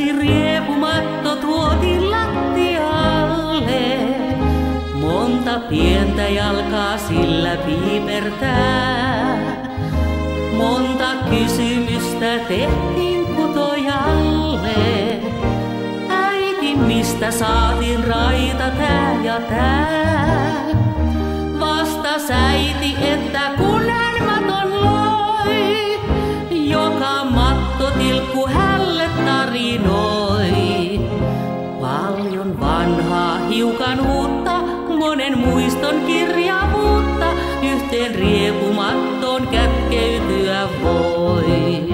Yksi riepumatto tuotiin lattialle, monta pientä jalkaa sillä piipertää. Monta kysymystä tehtiin kutojalle, äiti mistä saatiin raita tää ja tää. Vasta äiti, että kun hän maton loi, joka matto tilkku hän hiukan uutta, monen muiston kirjavuutta, yhteen riepumattoon kätkeytyä voi.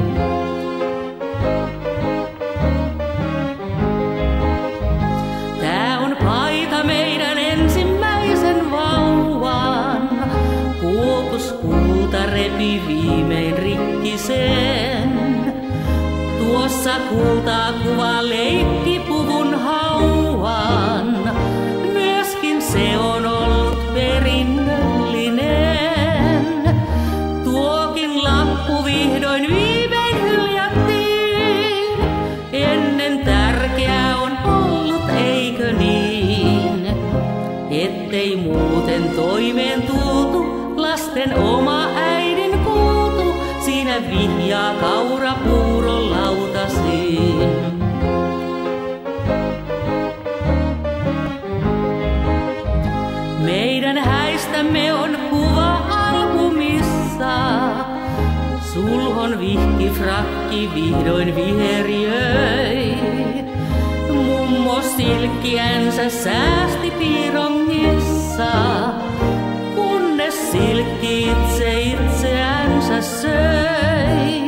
Tää on paita meidän ensimmäisen vauvan. Kuokuskulta repi viimein rikki sen. Tuossa kultaa kuva leikkipuvun Ettei muuten toimeen tultu, lasten oma äidin kuultu, siinä vihjaa kaurapuuron lautasiin. Meidän häistämme on kuva albumissa. Sulhon vihki frakki vihdoin viheriöi. Silkki itse itseänsä söi.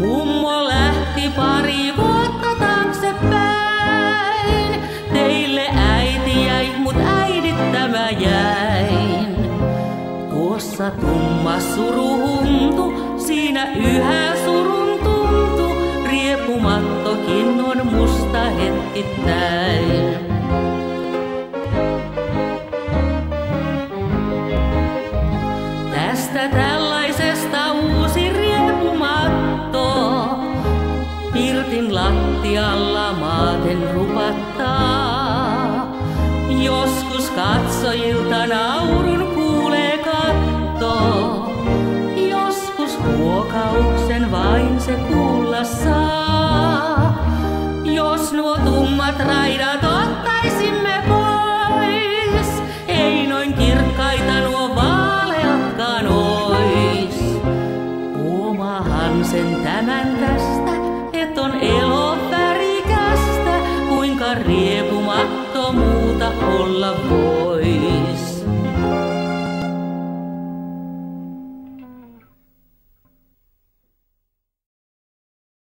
Mummo lähti pari vuotta taaksepäin. Teille äiti jäi, mut äidittämä jäin. Tuossa tumma suruhuntu, siinä yhä surun tuntu. Riepumattokin on musta hetkittäin. Tästä tällaisesta uusi riepumatto. Pirtin lattialla maaten rupattaa. Joskus katsojilta naurun kuulee katto. Joskus huokauksen vain se kuulla saa. Jos nuo tummat raidat con la